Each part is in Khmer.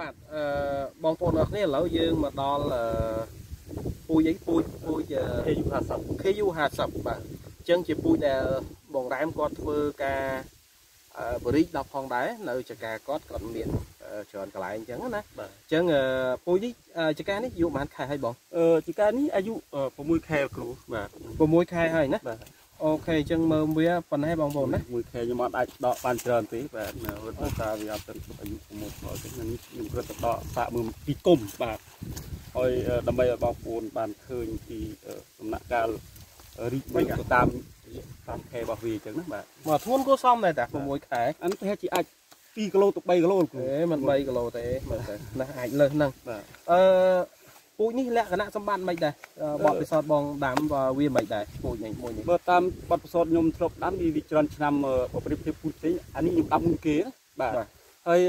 បាទអឺបងប្អូនអរគ្នាឥឡូវយើងមកដល់អឺពូជអីពូជពូជ KU 50 KU 50 បាទអញ្ចឹងជាពូជដែលបងរ៉ែមគាត់ធ្វើការបរិច10ផងដែរនៅចកាគាត់គាត់មានច្រើនកន្លែងអញ្ចឹងណាបាទអញ្ចឹងពូជនេះចកានេះអាយុប្រហែលខែហើយបងអឺជីកានេះអាយុ6ខែគ្រូបាទ6ខែហើយណាបាទ អូខេអញ្ចឹងមើលវាប៉ុណ្ណេះបងប្អូនណាមួយខែខ្ញុំអត់អាចដកបានច្រើនទេបាទនៅរត់ទៅសារវាអត់ទៅគ្រប់អាយុ6ខែទេខ្ញុំខ្ញុំរត់ទៅដកសាកមើលពីគុំបាទហើយដើម្បីឲ្យបងប្អូនបានឃើញពីដំណាក់កាលរីកវិញទៅតាមតាមខែរបស់វាអញ្ចឹងណាបាទមកធួនក៏សមដែរតា6ខែអានេះប្រហែលជាអាច2គីឡូទៅ3គីឡូគ្រូអេមិន3គីឡូទេមើលទៅណាអាចលើសហ្នឹងបាទអឺ ពូជនេះលក្ខណៈសម្បត្តិមិនដែរបបពិសោធន៍បងដាំវាមិនដែរពូជនេះមួយនេះបើតាមបទពិសោធន៍ខ្ញុំធ្លាប់ដាំវាវាច្រើនឆ្នាំបរិបភាពពូជផ្សេងអានេះខ្ញុំដាំមុនគេណាបាទហើយ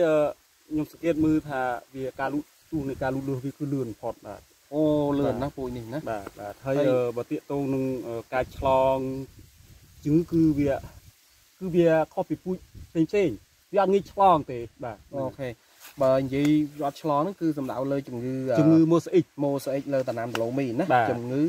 ខ្ញុំសង្កេតមើលថាវាការលូតទូនៃការលូតលាស់វាគឺលឿនបំផុតបាទអូលឿនណាស់ពូជនេះណាបាទបាទហើយបើទាកតងនឹងការឆ្លងជំងឺគឺវាគឺវាខុសពីពូជផ្សេងផ្សេងវាអត់ងាយឆ្លងទេបាទអូខេ បើនិយាយរត់ឆ្លងហ្នឹងគឺសំដៅលើជំងឺជំងឺម៉ូស្អិកម៉ូស្អិកលើតំណាំដឡូមីនណាបាទជំងឺ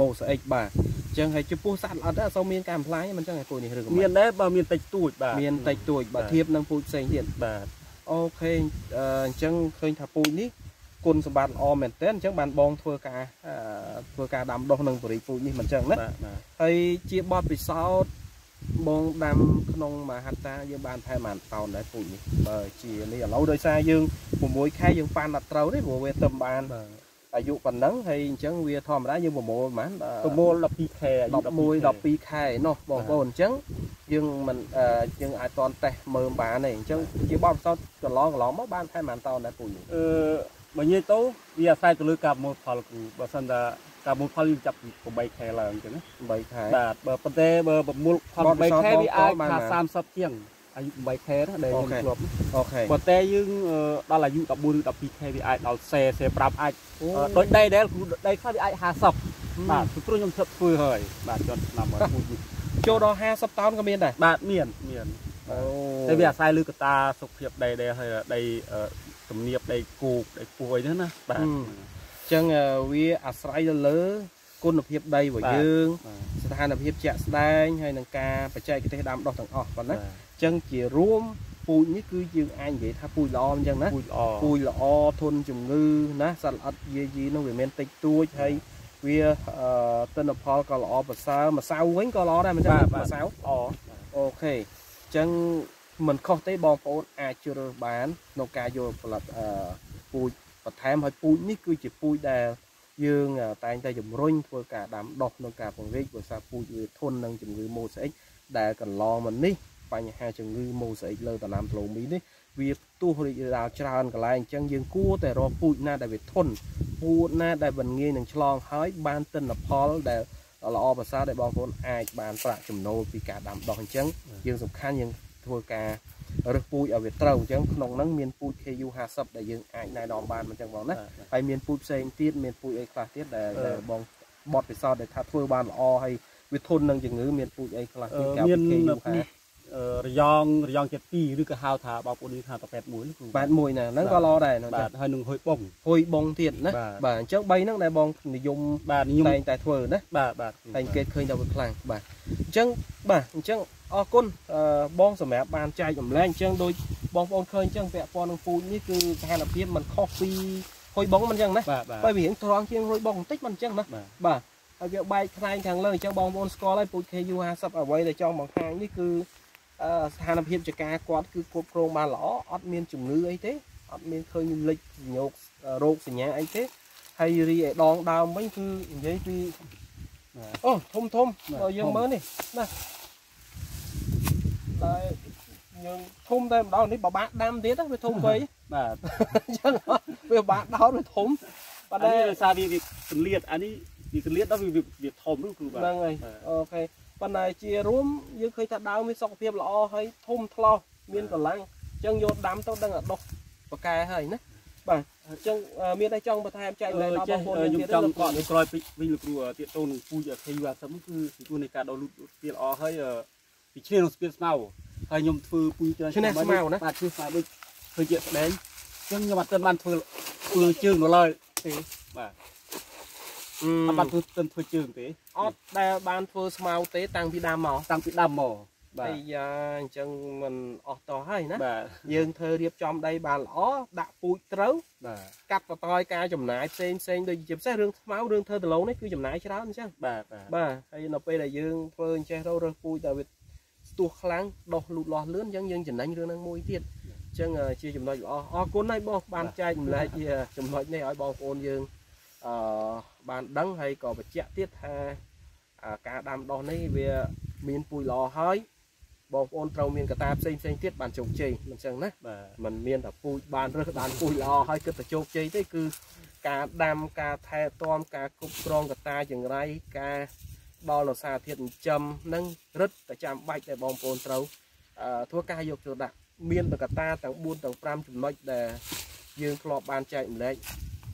ម៉ូស្អិកបាទអញ្ចឹងហើយចំពោះសត្វល្អិតអត់សូវមានការបំផ្លាញទេមិនអញ្ចឹងឯពូជនេះឬក៏មានដែរបើមានតិចតួចបាទមានតិចតួចបើបាទធៀបនឹងពូជផ្សេងទៀតបាទអូខេអញ្ចឹងឃើញថាពូជនេះគុណសម្បត្តិល្អមែនតើអញ្ចឹងបានបងធ្វើការអឺធ្វើការដាំដុះនឹងបរិយពូជនេះមិនអញ្ចឹងណាបាទបាទហើយជាបទពិសោធន៍ បងដាំក្នុងមហត្តាយើងបានថែមបានតោនដែរពូជនេះបើជានេះឥឡូវដោយសារយើង6ខែយើងប៉ាន់អត់ត្រូវទេព្រោះវាទៅបានបាទអាយុប៉ុណ្ណឹងហើយអញ្ចឹងវាធម្មតាយើងប្រមូលប្រហែលប្រមូល12ខែអាយុ11 12ខែណោះបងប្អូនអញ្ចឹងយើងមិនអឺយើងអាចតន់តេស្តមើលបានទេអញ្ចឹងជាបទពិសោធន៍កន្លងកន្លងមកបានថែមបានតោនដែរពូជនេះអឺបើនិយាយទៅវាអាស្រ័យទៅលើការប្រមូលផលគ្រូបើសិនថា ការប្រមូលផលយើងចាប់ពី8ខែឡើងអញ្ចឹងណា8ខែបាទបើប៉ុន្តែបើប្រមូលផលបទពិសោធន៍8ខែវាអាចបងប្អូនបានថាបាន30ជាងអាយុ8ខែណាដែលខ្ញុំអូខេធ្លាប់អូខេប៉ុន្តែយើងអឺដល់អាយុ14ឬ12ខែវាអាចដល់40 45អាចអូអឺដូចដីដែលគ្រូដីខ្លះវាអាច50បាទពីព្រោះខ្ញុំធ្លាប់ធ្វើហើយបាទចន់ឆ្នាំហើយពូជនេះចូលដល់50តោនក៏មានដែរបាទមានមានអូតែវាអាស្រ័យលើកត្តាសុខភាពដីដែលហើយដីអឺទំនាបដីគោកដីពោះអីហ្នឹងណាបាទអញ្ចឹងអឺវាអាស្រ័យទៅលើគុណភាពដីរបស់យើងបាទស្ថានភាពជាក់ស្ដែងហើយនឹងការបច្ចេកទេសដាំដុះទាំងអស់ប៉ុណ្ណាបាទអញ្ចឹងជារួមពូជនេះគឺយើងអាចនិយាយថាពូជល្អអញ្ចឹងណាពូជល្អពូជល្អធន់ជំងឺណាសត្វល្អិតយាយីនោះវាមានតិចតួចហើយវាអឺទិន្នផលក៏ល្អប្រសើរម្សៅវិញក៏ល្អដែរមិនចឹងបាទបាទម្សៅល្អអូខេអញ្ចឹងមិនខុសទេបងប្អូនអាចជ្រើសរើសបានក្នុងការយកផលិតអឺពូជ បន្ថែមហើយពូជនេះគឺជាពូជដែលយើងអឺតែងតែជំរុញធ្វើការដាំដុះក្នុងការពង្រីកដោយសារពូជវាធន់នឹងជំងឺម៉ូស្អិកដែលកន្លងមកនេះបញ្ហាជំងឺម៉ូស្អិកលើដំណាំផ្លូមីនេះវាផ្ទុះរីករាលច្រើនកន្លែងអញ្ចឹងយើងគួរតែរកពូជណាដែលវាធន់ពូជណាដែលមិនងាយនឹងឆ្លងហើយបានទិន្នផលដែលល្អប្រសើរដែលបងប្អូនអាចបានប្រាក់ចំណូលពីការដាំដុះអញ្ចឹងយើងសំខាន់យើងធ្វើការ រើសពូជឲ្យវាត្រូវអញ្ចឹងក្នុងហ្នឹងមានពូជ KU 50 ដែលយើងអាចណែនាំបានអញ្ចឹងបងណាហើយមានពូជផ្សេងទៀតមានពូជអីខ្លះទៀតដែលដែលបងបត់ពិសោធន៍ដែលថាធ្វើបានល្អហើយវាធន់នឹងជំងឺមានពូជអីខ្លះទៀតមាន KU ពី50អឺរយ៉ងរយ៉ងចិត្ត2ឬក៏ហៅថាបងប្អូននេះថាត81គ្រូ81ណាហ្នឹងក៏ល្អដែរហ្នឹងបាទហើយនឹងហុយបងហុយបងទៀតណាបាទបាទអញ្ចឹង3ហ្នឹងដែលបងនិយមបាទខ្ញុំតែងតែធ្វើណាបាទបាទតែគេឃើញតែវាខ្លាំងបាទអញ្ចឹងបាទអញ្ចឹង អរគុណអឺបងសម្រាប់បានចែកចម្លែកអញ្ចឹងដូចបងប្អូនឃើញអញ្ចឹងពាក់ព័ន្ធនឹងពូជនេះគឺស្ថានភាពมันខុសពីហុយបងមិនអញ្ចឹងណាបាទបាទបើវារៀងត្រង់ជាងហុយបងបន្តិចមិនអញ្ចឹងណាបាទបាទហើយវាបែកខ្លែងខាងលើអញ្ចឹងបងប្អូនស្គាល់ហើយពូជ KU 50អ្វីដែលចង់បង្ហាញនេះគឺអឺស្ថានភាពចកាគាត់គឺគ្រប់គ្រងបានល្អអត់មានជំងឺអីទេអត់មានឃើញលេចសញ្ញោករោគសញ្ញាអីទេហើយរីឯដងដើមវិញគឺនិយាយពីបាទអូធំធំបាទបើយើងធំមើលនេះណា តែយើងធំតែម្ដងនេះបបាក់ដាំទៀតណាវាធំពេកបាទអញ្ចឹងវាបបាក់ដោតវាធំប៉ុអាន្តែនេះដោយសារវាវាកលៀតអានេះវាកលៀតដល់វាវាវាធំនោះគ្រូបាទហ្នឹងហើយបាទអូខេប៉ុន្តែជារួមយើងឃើញថាដើមវាសុខភាពល្អហើយធំថ្លោះមានកម្លាំងអញ្ចឹងយកដាំទៅដឹងអាដុះបកែហើយណាបាទអញ្ចឹងអឺមានតែចង់បន្ថែមចែកចម្លែកដល់បងប្អូនខ្ញុំទៀតចង់ឬកក់នៅក្រោយពេកវិញលោកគ្រូទៀតតូននឹងពូជ KU 50នោះគឺពីព្រោះនៃការដោះលូតវាល្អហើយ ពីឈ្នះក្នុងស្ពានស្មៅហើយខ្ញុំធ្វើពូជច្រើនឈ្នះស្មៅណាបាទឈ្នះស្មៅដូចធ្វើជាក់ស្ដែងគឺចឹងខ្ញុំអត់ទាន់បានធ្វើធ្វើជើងនៅឡើយទេបាទអឺអត់បានធ្វើទាន់ធ្វើជើងទេអត់ដែលបានធ្វើស្មៅទេ តាំងពីដើមមកតាំងពីដើមមកបាទអាយ៉ាអញ្ចឹងมันអស់តោះហើយណាបាទយើងធ្វើរៀបចំដីបានល្អដាក់ពូជត្រូវបាទកាត់បន្ថយការចំណាយផ្សេងផ្សេងដូចជាពិសេសរឿងស្មៅរឿងធ្វើដលងនេះគឺចំណាយច្រើនអញ្ចឹងបាទបាទបាទហើយនៅពេលដែលយើងធ្វើអញ្ចេះទៅរើសពូជតែវា ស្ទុះខ្លាំងដោះលូតលាស់លឿនអញ្ចឹងយើងចំណេញរឿងហ្នឹងមួយទៀតអញ្ចឹងអឺជាចំណុចល្អអរគុណហើយបងបានចែកម្លែកជាចំណុចនេះឲ្យបងប្អូនយើងអឺបានដឹងហើយក៏បញ្ជាក់ទៀតថាអឺការដាំដុះនេះវាមានពូជល្អហើយបងប្អូនត្រូវមានកត្តាផ្សេងផ្សេងទៀតបានជោគជ័យមិនអញ្ចឹងណាបាទมันមានតែពូជបានរើសបានពូជល្អហើយគិតតែជោគជ័យទេគឺការដាំការថែទាំការគ្រប់គ្រងកត្តាចង្រៃការ ដល់នៅសារធាតុចិញ្ចឹមនឹងរឹតតែចាំបាច់ដែលបងប្អូនត្រូវអឺធ្វើការយកទៅដាក់មានតែកត្តាទាំង4ទាំង5ចំណុចដែលយើងធ្លាប់បានចែកម្លែក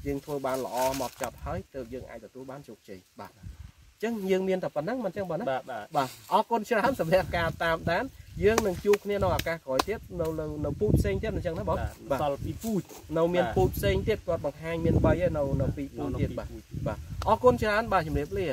យើងធ្វើបានល្អមកចប់ហើយទើបយើងអាចទទួលបានជោគជ័យបាទអញ្ចឹងយើងមានតែប៉ុណ្ណឹងមិនអញ្ចឹងបងណាបាទបាទបាទអរគុណច្រើនសម្រាប់ការតាមដានយើងនឹងជួបគ្នានៅឱកាសក្រោយទៀតនៅនៅនៅពូជផ្សេងទៀតអញ្ចឹងណាបងបាទសល់ពីពូជនៅមានបាទពូជផ្សេងទៀតគាត់បង្ហាញមាន3ហើយនៅនៅពីរពូជទៀតបាទពូជបាទអរគុណច្រើនបាទជំរាបលា